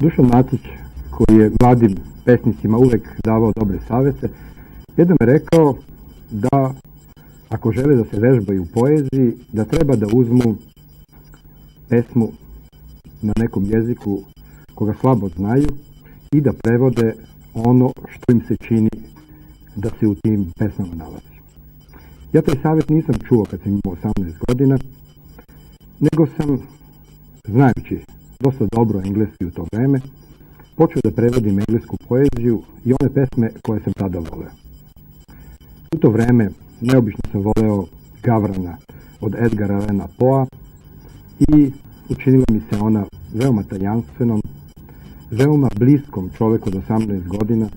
Dušan Matić, koji je mladim pesnicima uvek davao dobre savete, jednom je rekao da ako žele da se vežbaju u poeziji, da treba da uzmu pesmu na nekom jeziku koga slabo znaju i da prevode ono što im se čini da se u tim pesmama nalazi. Ja taj savjet nisam čuo kad sam imao 18 godina, nego sam, znajući dosta dobro engleski u to vreme, počeo da prevodim englesku poeziju i one pesme koje sam tada voleo. U to vreme neobično sam voleo Gavrana od Edgara Allena Poa i učinila mi se ona veoma tajanstvenom, veoma bliskom čoveku od 18 godina,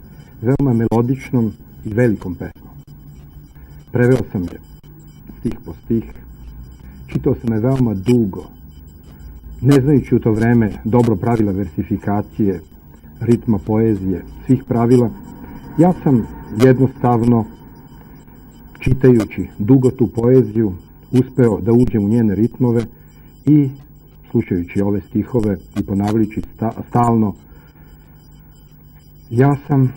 veoma melodičnom i velikom pesmom. Preveo sam je stih po stih, čitao sam je veoma dugo, ne znajući u to vreme dobro pravila versifikacije, ritma poezije, svih pravila, ja sam jednostavno, čitajući dugo tu poeziju, uspeo da uđem u njene ritmove i slušajući ove stihove i ponavljajući stalno, ja sam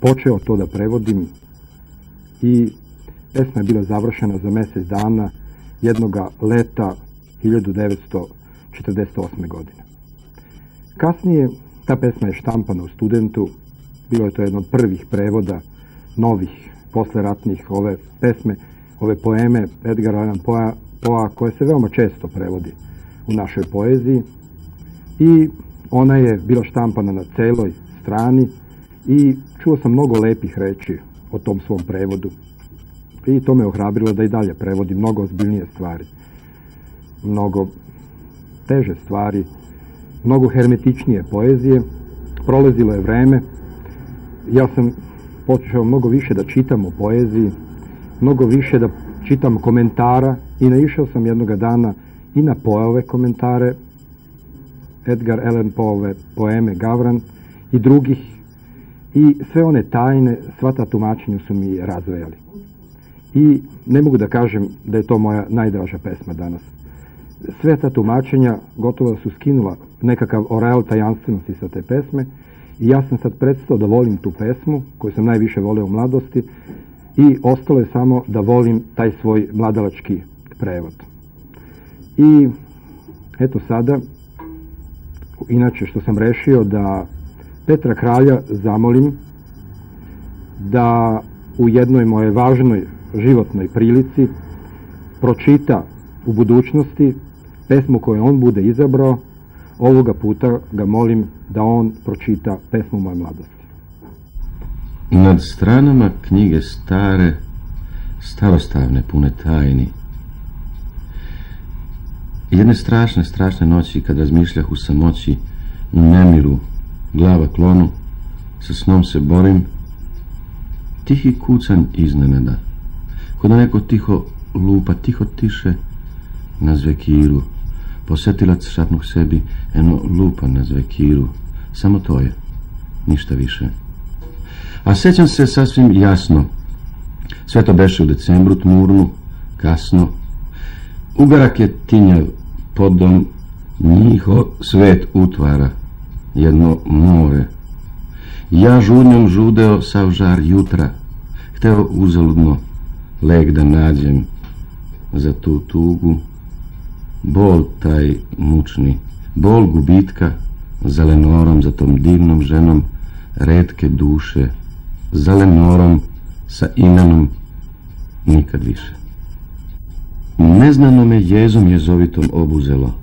počeo to da prevodim i pesma je bila završena za mesec dana jednoga leta 1948. godine. Kasnije ta pesma je štampana u studentu, bilo je to jedno od prvih prevoda novih, posleratnih ove pesme, ove poeme Edgar Allan Poa, Poa koje se veoma često prevodi u našoj poeziji i ona je bila štampana na celoj strani i čuo sam mnogo lepih reči o tom svom prevodu i to me ohrabrilo da i dalje prevodim mnogo ozbiljnije stvari mnogo teže stvari mnogo hermetičnije poezije prolazilo je vreme ja sam počeo mnogo više da čitam o poeziji mnogo više da čitam komentara i naišao sam jednoga dana i na pojave komentare Edgar Allan Poe poeme Gavran i drugih i sve one tajne, sva ta tumačenja su mi razvejali. I ne mogu da kažem da je to moja najdraža pesma danas. Sve ta tumačenja gotovo su skinula nekakav oreal tajanstvenosti sa te pesme i ja sam sad predstao da volim tu pesmu koju sam najviše voleo u mladosti i ostalo je samo da volim taj svoj mladalački prevod. I eto sada, inače što sam rešio da Petra Kralja zamolim da u jednoj moje važnoj životnoj prilici pročita u budućnosti pesmu koju on bude izabrao, ovoga puta ga molim da on pročita pesmu moje mladosti. Nad stranama knjige stare, starostavne, pune tajni. Jedne strašne, strašne noći, kad razmišljah u samoći, u nemiru, glava klonu, sa snom se borim, tihi kucan iznenada, kod da neko tiho lupa, tiho tiše na zvekiru, posetilac šapnuh sebi, eno lupa na zvekiru, samo to je, ništa više. A sećam se sasvim jasno, sve to beše u decembru tmurnu, kasno, ugarak je tinjav podom, njiho svet utvara, jedno more. Ja žurnjom žudeo sav žar jutra, hteo uzaludno leg da nađem za tu tugu, bol taj mučni, bol gubitka za Lenorom, za tom divnom ženom redke duše, za Lenorom sa imenom nikad više. Neznano me jezom jezovitom obuzelo,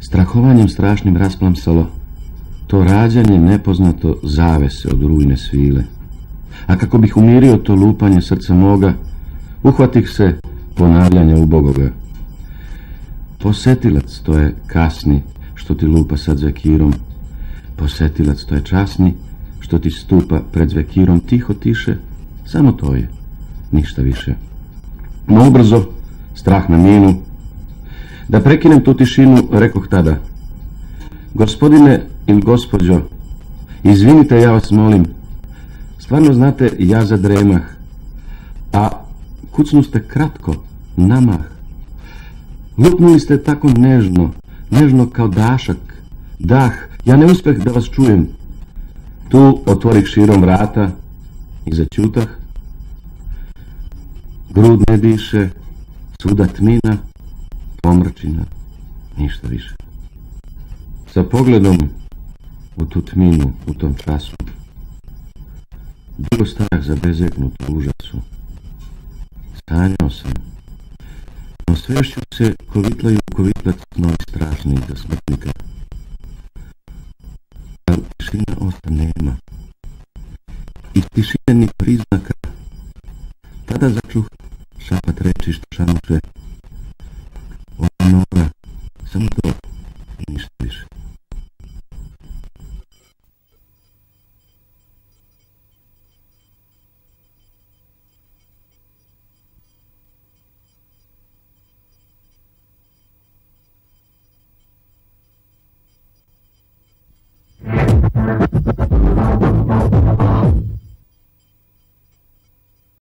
strahovanjem strašnim rasplamsalo, to rađanje nepoznato zavese od rujne svile. A kako bih umirio to lupanje srca moga, uhvatih se ponavljanja ubogoga. Posetilac to je kasni, što ti lupa sad zvekirom. Posetilac to je časni, što ti stupa pred zvekirom tiho tiše, samo to je, ništa više. No ubrzo, strah na minu, da prekinem tu tišinu, rekoh tada. Gospodine ili gospođo, izvinite, ja vas molim. Stvarno znate, ja zadremah. A kucnu ste kratko, namah. Lupnuli ste tako nežno, nežno kao dašak, dah, ja ne uspeh da vas čujem. Tu otvorih širom vrata i začutah. Grud ne diše, svuda tmina, pomrčina, ništa više. Sa pogledom u tu tminu, u tom času, bilo strah za bezegnutu užasu. Sanjao sam, no svešću se kovitlaju kovitlac novi strašnih za smrtnika. Ali tišina osta nema. Iz tišine ni priznaka. Tada začuh šapat reči što šanuše. Ova nora, samo to